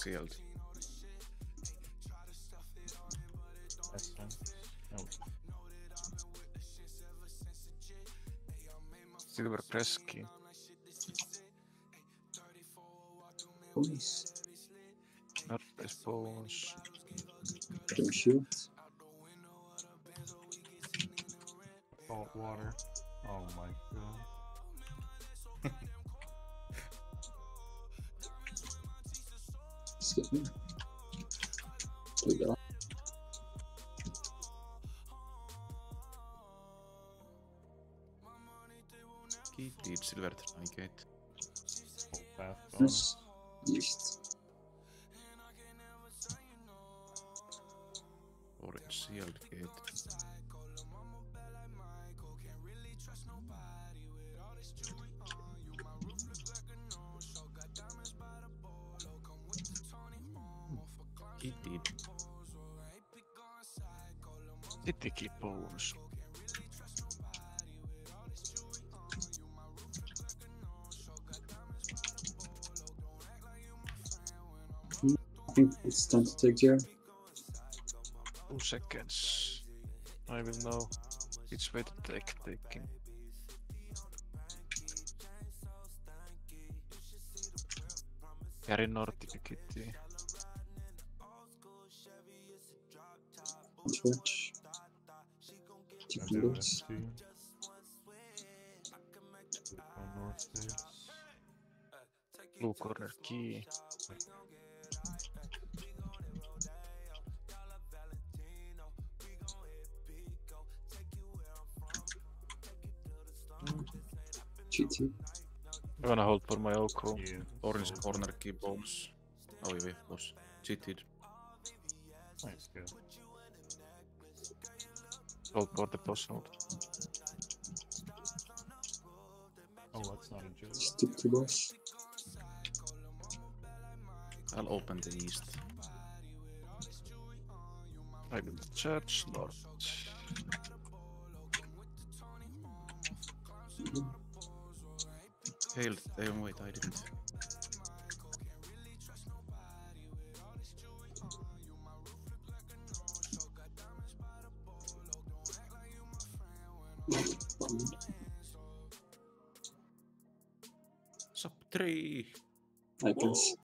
sealed. That's fine. No. Silver press key. Bones. Not response. Don't shoot. Salt water. Oh my god. Excuse me. There we go. Key deed silver trinket. Nice. Yeast. Orange sealed gate. City bones. I think it's time to take care. Two seconds. I will know which way to take taking. Carry Nordic kitty. North stairs. Blue corner key. GT. I'm gonna hold for my Oko. Yeah. Orange salt. corner key bombs. Oh yeah, was cheated. Nice go. Hold for the boss hold. Oh, that's not a joke. Stick to boss. I'll open the east. I will church lord. Failed. Oh, wait, I didn't. Sub three. I guess.